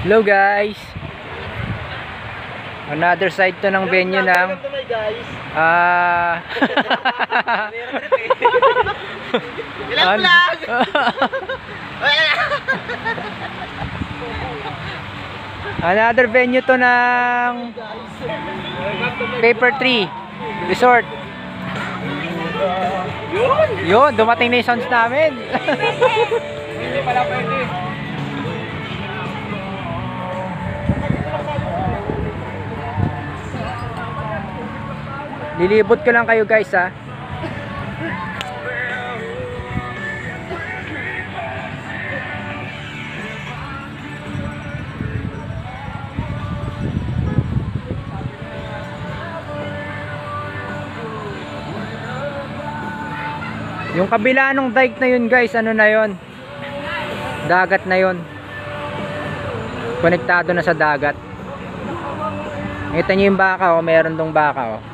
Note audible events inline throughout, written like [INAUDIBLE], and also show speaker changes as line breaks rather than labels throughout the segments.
Hello guys. Another side to ng venue ng ah [LAUGHS]
Ilang
An-
vlog?
Another venue to ng Paper Tree Resort. Yun, dumating na yung sounds namin.
Hindi pala pwede.
Lilibot ko lang kayo guys ha. Yung kabila nung dike na yun guys, ano na yun? Dagat na yun. Konektado na sa dagat. Kita niyo yung baka oh, meron dong baka oh.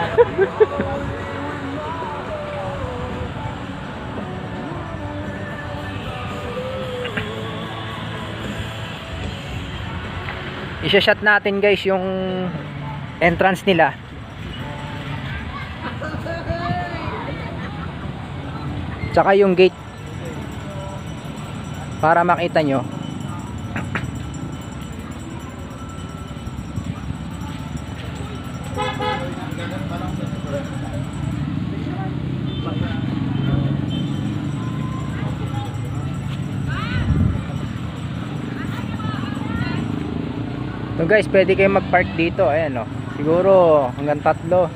[LAUGHS] Isa-shot natin guys yung entrance nila. Tsaka yung gate. Para makita nyo. So guys, pwede kayo mag-park dito. Ayan oh. Siguro hanggang tatlo.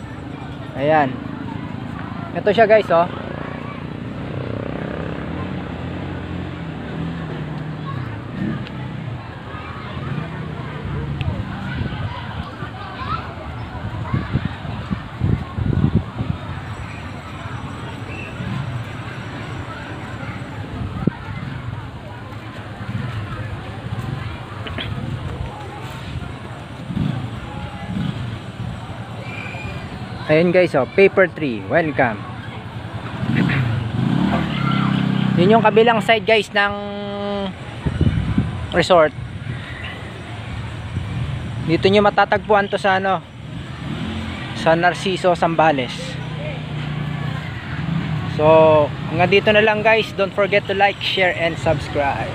Ayan. Ito siya guys oh. Ayun guys, oh, paper tree. Welcome. Yun yung kabilang side guys ng resort. Dito nyo matatagpuan to sa ano sa Narciso, Zambales. So, hanggang dito na lang guys. Don't forget to like, share, and subscribe.